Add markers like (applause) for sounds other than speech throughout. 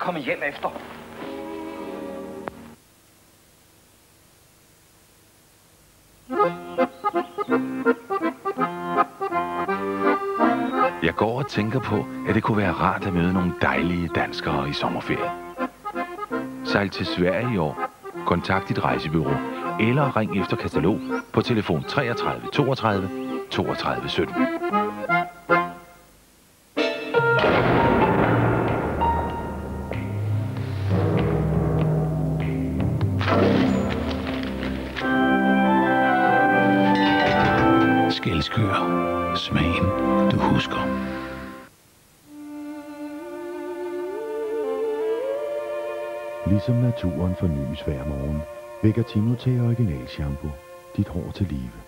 komme hjem efter. Jeg går og tænker på, at det kunne være rart at møde nogle dejlige danskere i sommerferien. Sejl til Sverige i år. Kontakt dit rejsebyrå eller ring efter katalog på telefon 33 32 32 17. Skældskør. Smagen, du husker. Ligesom naturen fornyes hver morgen, vækker Timotej Original Shampoo dit hår til live.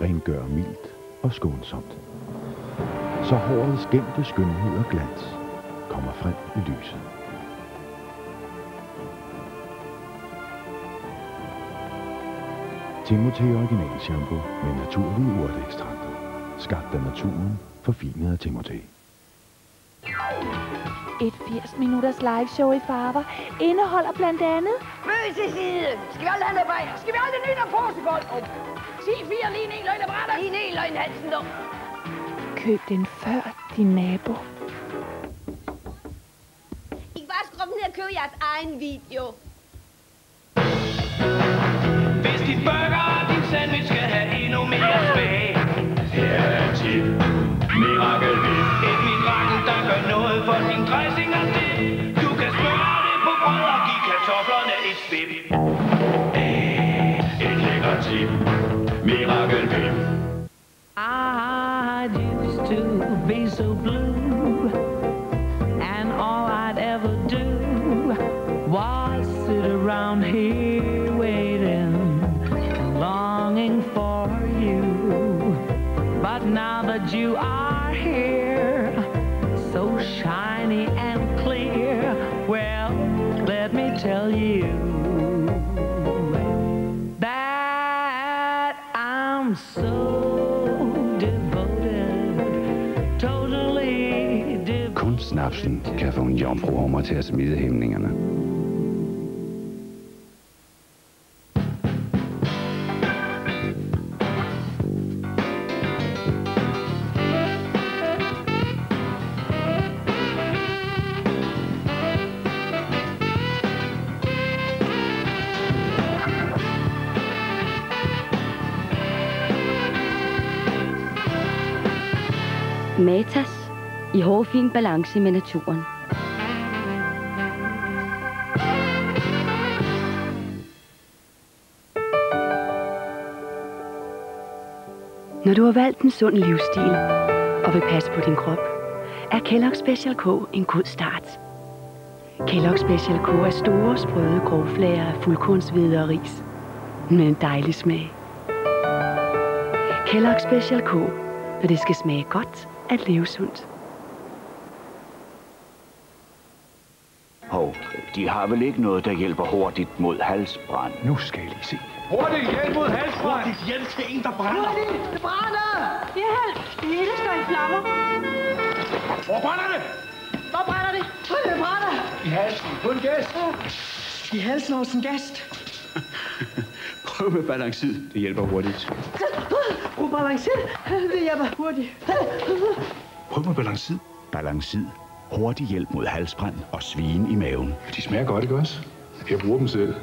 Rengør mildt og skånsomt. Så hårets gemte skønhed og glans kommer frem i lyset. Timotej Original Shampoo med naturlige urteekstrakter. Skabt af naturen, forfinet af Timotej. Et 80 minutters liveshow i farver indeholder blandt andet Møs i side! Skal vi aldrig have noget bajer? Skal vi aldrig nyde noget påskegold? Oh. Sig fire, lige en løgn brænder. Lige en løgn halsen, dog. Køb den før din nabo. I kan bare skrubbe ned og købe jeres egen video. von den Du I used to be so blue, and all I'd ever do was sit around here waiting, longing for you. But now that you are here, so shiny and clear, well, let me tell you that I'm so devoted, totally devoted. Kunstnapsen kan få en jomfruhummer til at smide hæmningerne. Matas. I hårfin balance med naturen. Når du har valgt en sund livsstil og vil passe på din krop, er Kellogg Special K en god start. Kellogg Special K er store, sprøde grovflager af fuldkornshvede og ris. Med en dejlig smag. Kellogg Special K, når det skal smage godt at leve sundt. Hov, de har vel ikke noget, der hjælper hurtigt mod halsbrand. Nu skal I lige se. Hurtigt hjælp mod halsbrand! Hurtigt hjælp til en, der brænder Det brænder! Hjælp! Det hele står i flammer. Hvor brænder det? Hvor brænder det? Det brænder! I halsen. På en gæst. I halsen hos en gæst. (laughs) Prøv med balancid. Det hjælper hurtigt. Brug balanceret. Det hjælper hurtigt. Prøv med balancid. Balancid. Hurtig hjælp mod halsbrand og svien i maven. De smager godt, ikke også? Jeg bruger dem selv.